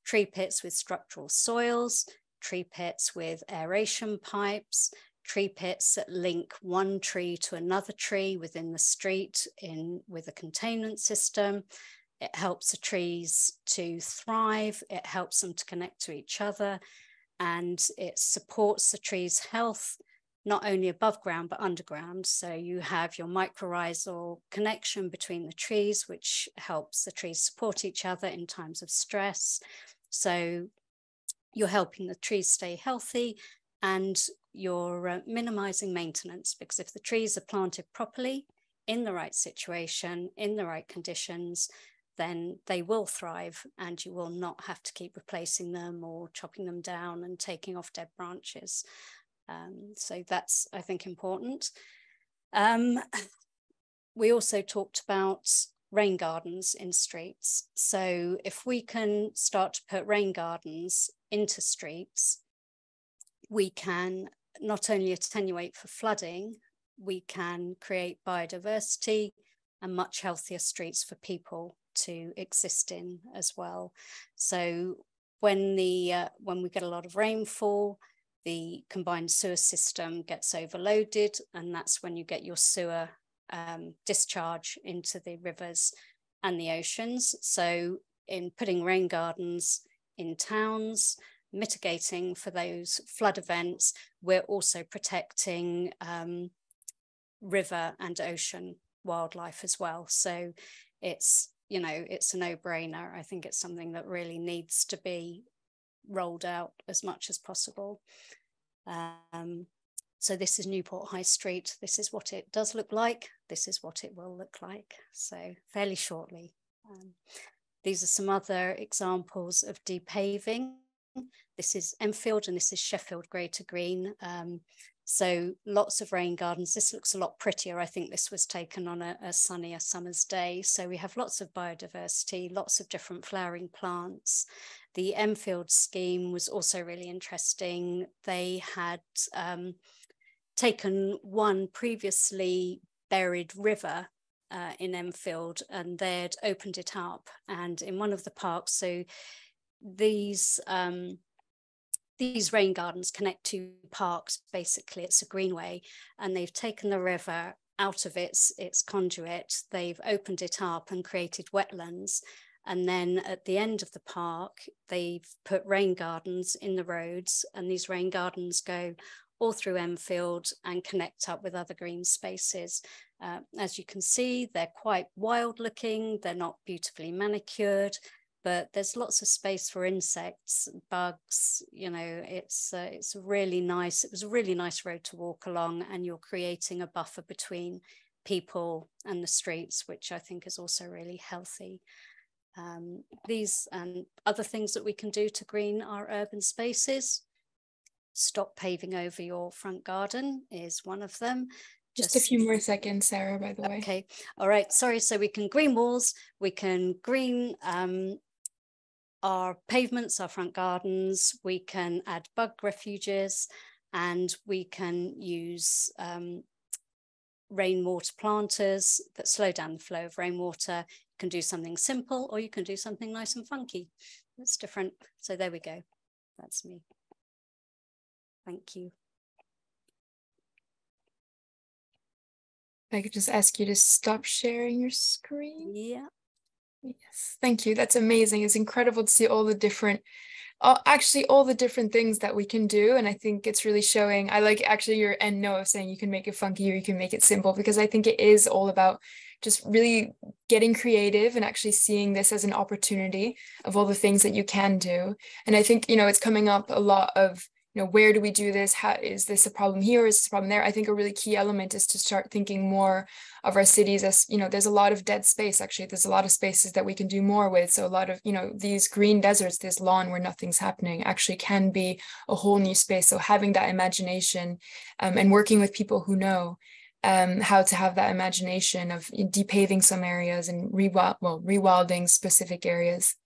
Speaker 4: Tree pits with structural soils, tree pits with aeration pipes, tree pits that link one tree to another tree within the street in with a containment system. It helps the trees to thrive, it helps them to connect to each other, and it supports the tree's health, not only above ground, but underground. So you have your mycorrhizal connection between the trees, which helps the trees support each other in times of stress. So you're helping the trees stay healthy and you're uh, minimizing maintenance because if the trees are planted properly in the right situation, in the right conditions, then they will thrive and you will not have to keep replacing them or chopping them down and taking off dead branches. Um, so that's, I think, important. Um, we also talked about rain gardens in streets. So if we can start to put rain gardens into streets, we can not only attenuate for flooding, we can create biodiversity and much healthier streets for people to exist in as well. So when the uh, when we get a lot of rainfall, the combined sewer system gets overloaded, and that's when you get your sewer um, discharge into the rivers and the oceans. So in putting rain gardens in towns, mitigating for those flood events, we're also protecting um, river and ocean wildlife as well. So it's, you know, it's a no brainer. I think it's something that really needs to be rolled out as much as possible. Um, so this is Newport High Street. This is what it does look like. This is what it will look like. So fairly shortly. Um, these are some other examples of depaving. This is Enfield and this is Sheffield Grey to Green. Um, so lots of rain gardens. This looks a lot prettier. I think this was taken on a, a sunnier summer's day. So we have lots of biodiversity, lots of different flowering plants. The Enfield scheme was also really interesting. They had um, taken one previously buried river uh, in Enfield and they'd opened it up. And in one of the parks, so these um, these rain gardens connect two parks. Basically, it's a greenway, and they've taken the river out of its its conduit. They've opened it up and created wetlands. And then at the end of the park, they've put rain gardens in the roads, and these rain gardens go all through Enfield and connect up with other green spaces. Uh, as you can see, they're quite wild looking, they're not beautifully manicured, but there's lots of space for insects, bugs, you know, it's, uh, it's really nice. It was a really nice road to walk along and you're creating a buffer between people and the streets, which I think is also really healthy. Um, these and other things that we can do to green our urban spaces. Stop paving over your front garden is one of them.
Speaker 1: Just, Just a few more seconds, Sarah, by the way.
Speaker 4: Okay. All right. Sorry. So we can green walls, we can green um, our pavements, our front gardens, we can add bug refuges, and we can use um, rainwater planters that slow down the flow of rainwater. You can do something simple or you can do something nice and funky. It's different. So there we go. That's me. Thank you.
Speaker 1: I could just ask you to stop sharing your screen.
Speaker 4: Yeah.
Speaker 1: Yes, thank you. That's amazing. It's incredible to see all the different, uh, actually all the different things that we can do. And I think it's really showing, I like actually your end note of saying you can make it funky or you can make it simple, because I think it is all about just really getting creative and actually seeing this as an opportunity of all the things that you can do. And I think, you know, it's coming up a lot of you know where do we do this? How is this a problem here? Is this a problem there? I think a really key element is to start thinking more of our cities as you know there's a lot of dead space actually. There's a lot of spaces that we can do more with. So a lot of you know these green deserts this lawn where nothing's happening actually can be a whole new space. So having that imagination um, and working with people who know um, how to have that imagination of depaving some areas and rewild, well, rewilding specific areas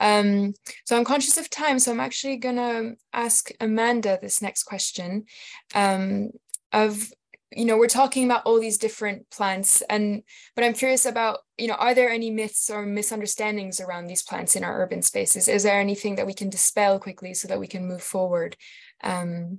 Speaker 1: um, so I'm conscious of time, so I'm actually gonna ask Amanda this next question. Um, of you know, we're talking about all these different plants, and but I'm curious about you know, are there any myths or misunderstandings around these plants in our urban spaces? Is there anything that we can dispel quickly so that we can move forward? Um,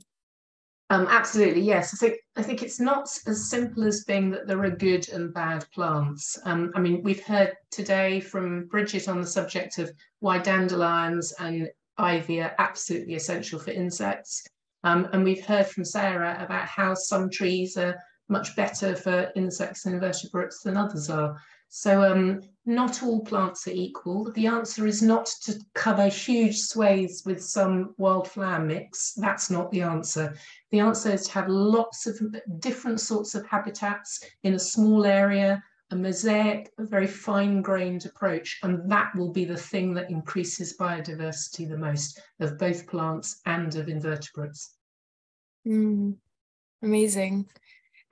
Speaker 2: um, absolutely, yes. I think I think it's not as simple as being that there are good and bad plants. Um, I mean, we've heard today from Brigit on the subject of why dandelions and ivy are absolutely essential for insects. Um, and we've heard from Sarah about how some trees are much better for insects and invertebrates than others are. So um, not all plants are equal. The answer is not to cover huge swathes with some wildflower mix. That's not the answer. The answer is to have lots of different sorts of habitats in a small area, a mosaic, a very fine-grained approach, and that will be the thing that increases biodiversity the most of both plants and of invertebrates.
Speaker 1: Mm, amazing.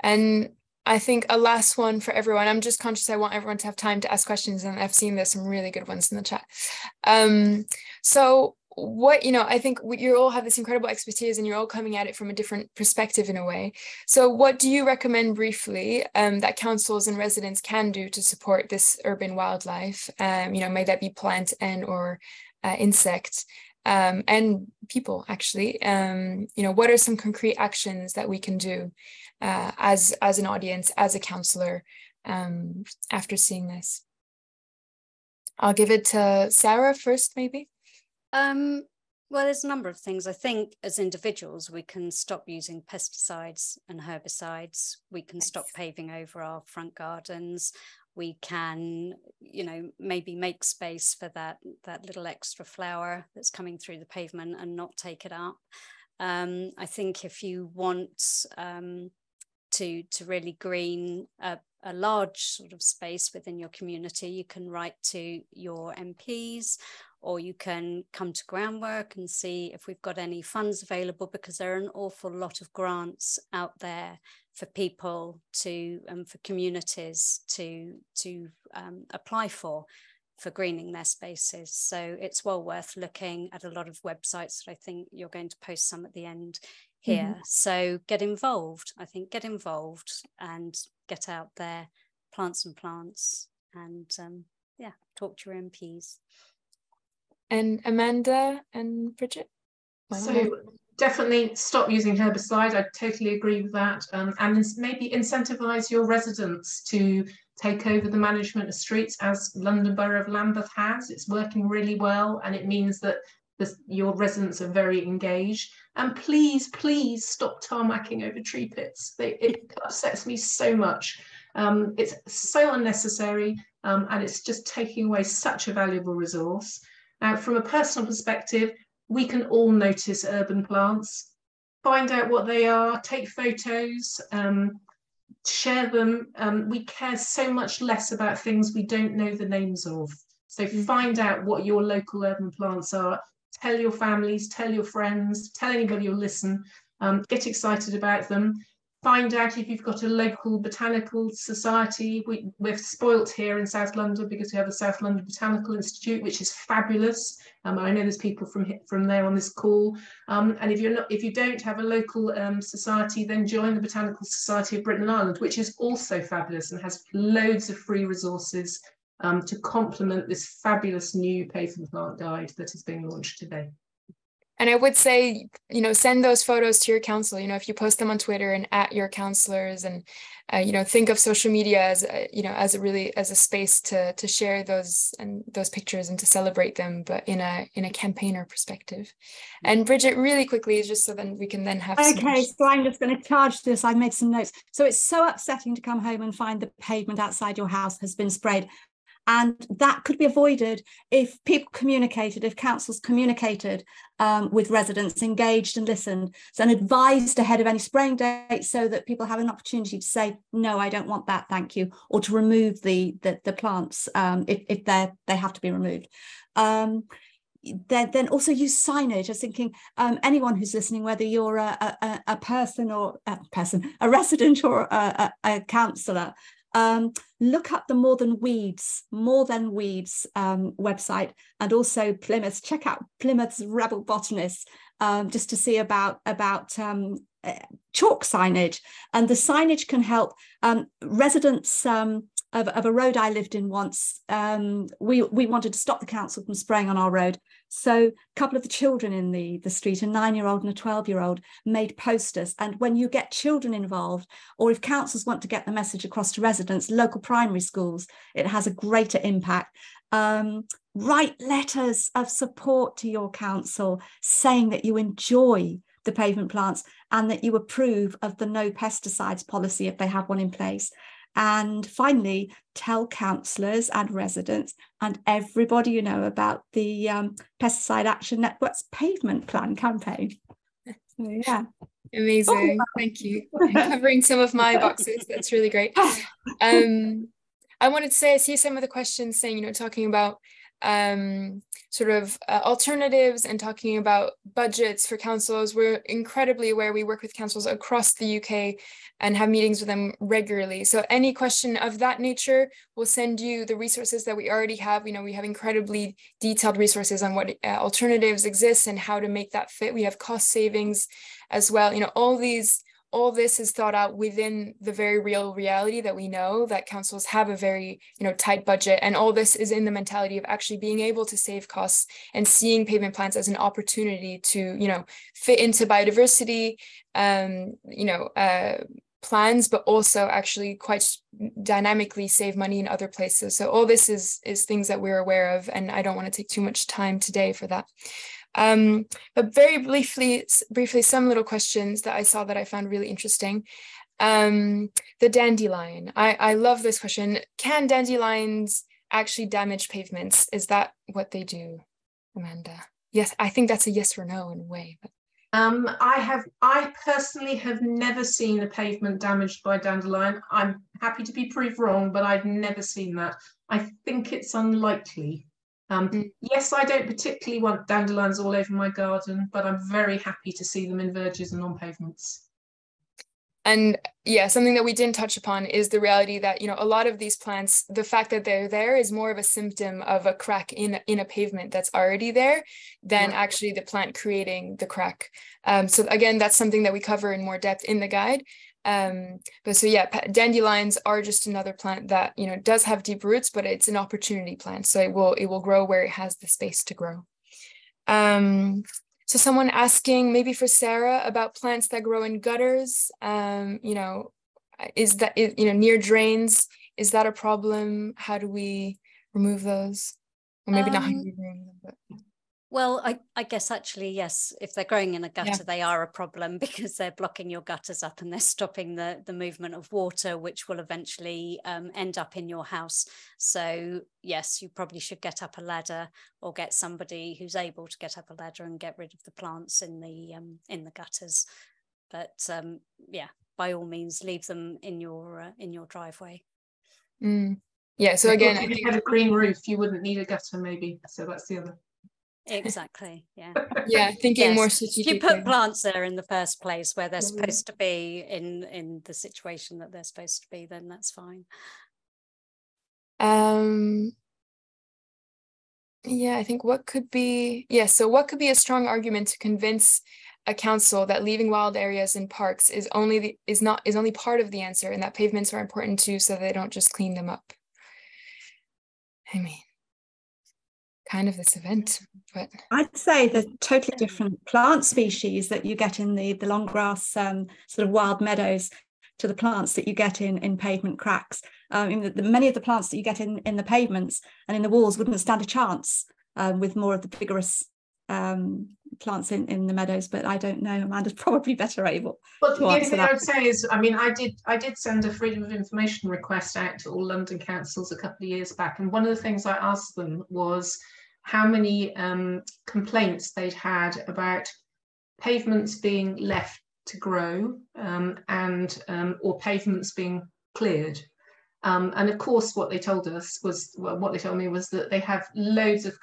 Speaker 1: And I think a last one for everyone. I'm just conscious I want everyone to have time to ask questions, and I've seen there's some really good ones in the chat. Um, so what you know i think you all have this incredible expertise and you're all coming at it from a different perspective in a way so what do you recommend briefly um, that councils and residents can do to support this urban wildlife um, you know may that be plant and or uh, insect um, and people actually um, you know what are some concrete actions that we can do uh, as as an audience as a councillor um, after seeing this. I'll give it to sarah first maybe.
Speaker 4: Um, well there's a number of things. I think as individuals we can stop using pesticides and herbicides. We can stop paving over our front gardens. We can you know maybe make space for that that little extra flower that's coming through the pavement and not take it up. Um, i think if you want um, to to really green a, a large sort of space within your community. You can write to your mps or you can come to groundwork and see if we've got any funds available because there are an awful lot of grants out there for people to um, for communities to to um, apply for for greening their spaces. So it's well worth looking at a lot of websites that i think you're going to post some at the end here mm-hmm. so get involved i think get involved and get out there plant some plants and um, yeah talk to your mps
Speaker 1: and amanda and brigit
Speaker 2: so definitely stop using herbicide. I totally agree with that. Um, and maybe incentivize your residents to take over the management of streets as London Borough of Lambeth has. It's working really well and it means that the, your residents are very engaged. And please, please stop tarmacking over tree pits. They, it upsets me so much. Um, it's so unnecessary um, and it's just taking away such a valuable resource. Now, from a personal perspective, we can all notice urban plants, find out what they are, take photos, um, share them. Um, we care so much less about things we don't know the names of. So mm. find out what your local urban plants are. Tell your families, tell your friends, tell anybody who'll listen. Um, get excited about them find out if you've got a local botanical society. We, we're spoilt here in South London because we have the South London Botanical Institute, which is fabulous. Um, I know there's people from from there on this call. Um, and if you're not, if you don't have a local um, society, then join the Botanical Society of Britain and Ireland, which is also fabulous and has loads of free resources um, to complement this fabulous new pavement plant guide that is being launched today.
Speaker 1: and I would say, you know, send those photos to your council. You know, if you post them on Twitter and at your councilors, and uh, you know, think of social media as a, you know as a really as a space to to share those and those pictures and to celebrate them, but in a in a campaigner perspective. And Brigit, really quickly, just so then we can then have.
Speaker 3: Okay, so I'm just going to charge this. I made some notes. So it's so upsetting to come home and find the pavement outside your house has been sprayed. And that could be avoided if people communicated, if councils communicated um, with residents, engaged and listened, so and advised ahead of any spraying date so that people have an opportunity to say, no, I don't want that, thank you, or to remove the, the, the plants um, if, if they they have to be removed. Um, then, then also use signage. I was thinking um, anyone who's listening, whether you're a, a, a person or a person, a resident or a, a, a councillor, um, look up the More Than Weeds, More Than Weeds um, website, and also Plymouth. Check out Plymouth's Rebel Botanists um, just to see about about um, uh, chalk signage. And the signage can help um, residents um, of, of, a road I lived in once. we we wanted to stop the council from spraying on our road, so a couple of the children in the, the street, a nine-year-old and a 12-year-old, made posters. And when you get children involved, or if councils want to get the message across to residents, local primary schools, it has a greater impact. Um, write letters of support to your council saying that you enjoy the pavement plants and that you approve of the no pesticides policy if they have one in place. And finally, tell councillors and residents and everybody you know about the um, Pesticide Action Network's pavement plan campaign. So, yeah.
Speaker 1: Amazing. Oh. Thank you. Covering some of my boxes. That's really great. Um, I wanted to say, I see some of the questions saying, you know, talking about um, sort of uh, alternatives and talking about budgets for councils. We're incredibly aware we work with councils across the UK and have meetings with them regularly. So any question of that nature, we'll send you the resources that we already have. You know, we have incredibly detailed resources on what uh, alternatives exist and how to make that fit. We have cost savings as well. You know, all these all this is thought out within the very real reality that we know that councils have a very you know tight budget and all this is in the mentality of actually being able to save costs and seeing pavement plants as an opportunity to you know fit into biodiversity um you know uh plans but also actually quite dynamically save money in other places. So all this is is things that we're aware of and i don't want to take too much time today for that um, but very briefly, briefly, some little questions that I saw that I found really interesting. Um, the dandelion. I, I love this question. Can dandelions actually damage pavements? Is that what they do, Amanda? Yes, I think that's a yes or no in a way. But.
Speaker 2: Um, I have, I personally have never seen a pavement damaged by dandelion. I'm happy to be proved wrong, but I've never seen that. I think it's unlikely. Um, mm. Yes, I don't particularly want dandelions all over my garden, but I'm very happy to see them in verges and on pavements.
Speaker 1: And yeah, something that we didn't touch upon is the reality that you know a lot of these plants, the fact that they're there is more of a symptom of a crack in in a pavement that's already there than actually the plant creating the crack. Um, so again, that's something that we cover in more depth in the guide. Um, but so yeah, dandelions are just another plant that you know does have deep roots, but it's an opportunity plant, so it will it will grow where it has the space to grow. Um, so someone asking maybe for Sarah about plants that grow in gutters. Um, you know, is that you know near drains? Is that a problem? How do we remove those? Or maybe not how do
Speaker 4: um,
Speaker 1: we remove them, but
Speaker 4: well, I, I, guess actually, yes, if they're growing in a gutter, yeah. they are a problem because they're blocking your gutters up and they're stopping the, the movement of water, which will eventually um, end up in your house. So, yes, you probably should get up a ladder or get somebody who's able to get up a ladder and get rid of the plants in the um, in the gutters. But um, yeah, by all means, leave them in your uh, in your driveway.
Speaker 1: Mm. Yeah. So again,
Speaker 2: if you had a green roof, you wouldn't need a gutter, maybe. So that's the other
Speaker 4: Exactly. Yeah.
Speaker 1: yeah. Thinking yes. more strategic.
Speaker 4: You put plants there in the first place where they're mm-hmm. supposed to be in in the situation that they're supposed to be, then that's fine.
Speaker 1: Um. Yeah, I think what could be yeah. So what could be a strong argument to convince a council that leaving wild areas in parks is only the, is not is only part of the answer, and that pavements are important too, so they don't just clean them up. I mean kind of this event. But
Speaker 3: I'd say the totally different plant species that you get in the the long grass um, sort of wild meadows to the plants that you get in in pavement cracks. Um, in the, the, many of the plants that you get in in the pavements and in the walls wouldn't stand a chance um, with more of the vigorous um, plants in, in the meadows, but I don't know. Amanda's probably better able.
Speaker 2: Well, the only thing I would say is, I mean, I did I did send a freedom of information request out to all London councils a couple of years back, and one of the things I asked them was how many um, complaints they'd had about pavements being left to grow um, and um, or pavements being cleared. Um, and of course, what they told us was, well, what they told me was that they have loads of,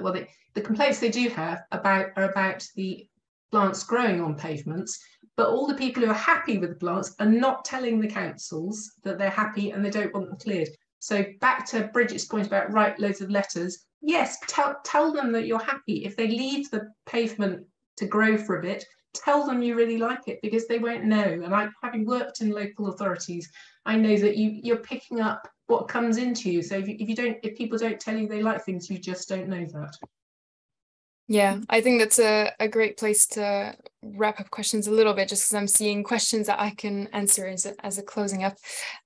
Speaker 2: well, they, the complaints they do have about are about the plants growing on pavements, but all the people who are happy with the plants are not telling the councils that they're happy and they don't want them cleared. So back to Brigit's point about write loads of letters. Yes, tell tell them that you're happy. If they leave the pavement to grow for a bit, tell them you really like it because they won't know. And I, having worked in local authorities, I know that you you're picking up what comes into you. So if you, if you don't, if people don't tell you they like things, you just don't know that.
Speaker 1: Yeah, I think that's a, a great place to wrap up questions a little bit, just because I'm seeing questions that I can answer as a, as a closing up.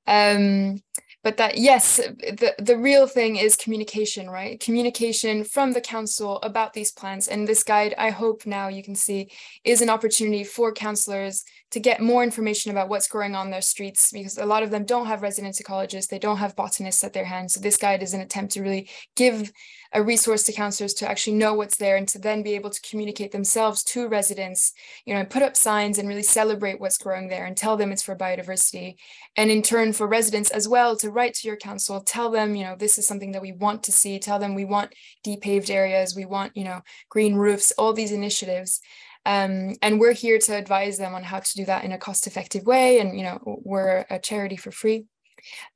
Speaker 1: Um, but that yes the the real thing is communication right? Communication from the council about these plans. And this guide i hope now you can see is an opportunity for councillors to get more information about what's growing on their streets because a lot of them don't have resident ecologists they don't have botanists at their hands so this guide is an attempt to really give a resource to councillors to actually know what's there and to then be able to communicate themselves to residents, you know, and put up signs and really celebrate what's growing there and tell them it's for biodiversity. And in turn for residents as well to write to your council, tell them, you know, this is something that we want to see, tell them we want depaved areas, we want, you know, green roofs, all these initiatives. Um, and we're here to advise them on how to do that in a cost effective way. And, you know, we're a charity for free.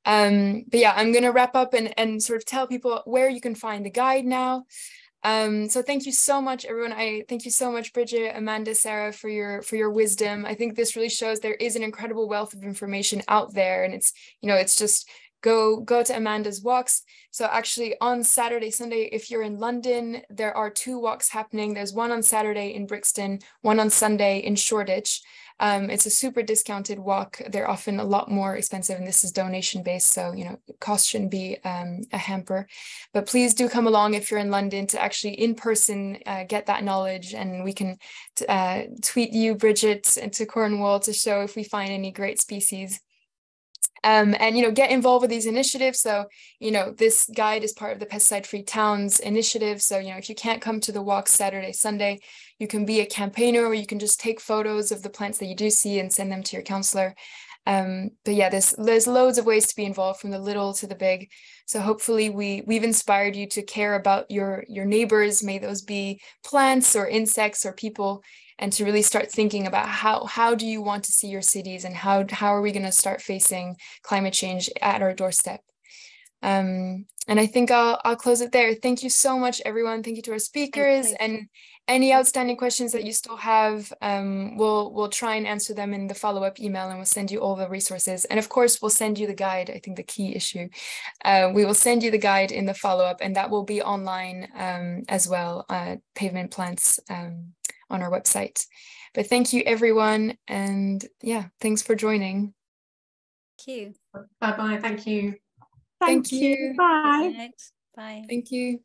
Speaker 1: Um, but yeah, I'm going to wrap up and, and sort of tell people where you can find the guide now. Um, so thank you so much, everyone. I thank you so much, Brigit, Amanda, Sarah, for your for your wisdom. I think this really shows there is an incredible wealth of information out there, and it's you know it's just go go to Amanda's walks. So actually on Saturday, Sunday, if you're in London, there are two walks happening. There's one on Saturday in Brixton, one on Sunday in Shoreditch. Um, it's a super discounted walk. They're often a lot more expensive, and this is donation based, so you know cost shouldn't be um, a hamper. But please do come along if you're in London to actually in person uh, get that knowledge, and we can uh, tweet you, Brigit, to Cornwall to show if we find any great species um, and you know get involved with these initiatives. So you know this guide is part of the pesticide free towns initiative. So you know if you can't come to the walk saturday sunday you can be a campaigner or you can just take photos of the plants that you do see and send them to your councillor um, but yeah there's there's loads of ways to be involved from the little to the big. So hopefully we we've inspired you to care about your your neighbors may those be plants or insects or people and to really start thinking about how how do you want to see your cities and how how are we going to start facing climate change at our doorstep? Um, and I think I'll, I'll close it there. Thank you so much, everyone. Thank you to our speakers and any outstanding questions that you still have. Um, we'll, we'll try and answer them in the follow-up email and we'll send you all the resources. And of course, we'll send you the guide. I think the key issue, uh, we will send you the guide in the follow-up and that will be online um, as well, uh, pavement plants um, on our website. But thank you everyone. And yeah, thanks for joining.
Speaker 4: Thank you.
Speaker 2: Bye-bye. Thank you.
Speaker 3: Thank, Thank you. you. Bye.
Speaker 4: Bye.
Speaker 1: Thank you.